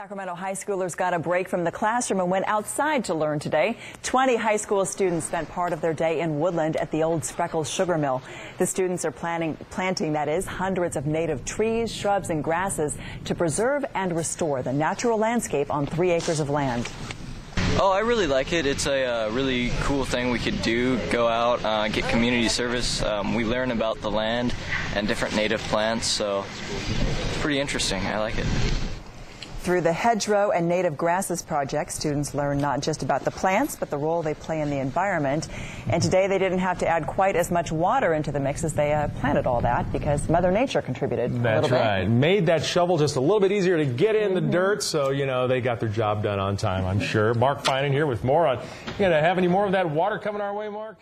Sacramento high schoolers got a break from the classroom and went outside to learn today. 20 high school students spent part of their day in Woodland at the old Spreckels Sugar Mill. The students are planning, planting, that is, hundreds of native trees, shrubs, and grasses to preserve and restore the natural landscape on three acres of land. Oh, I really like it. It's a uh, really cool thing we could do. Go out, uh, get community service. Um, we learn about the land and different native plants, so it's pretty interesting. I like it. Through the Hedgerow and Native Grasses Project, students learn not just about the plants, but the role they play in the environment. And today they didn't have to add quite as much water into the mix as they uh, planted all that because Mother Nature contributed. That's right. Made that shovel just a little bit easier to get in the dirt, so, you know, they got their job done on time, I'm sure. Mark Finan here with more on. You going to have any more of that water coming our way, Mark?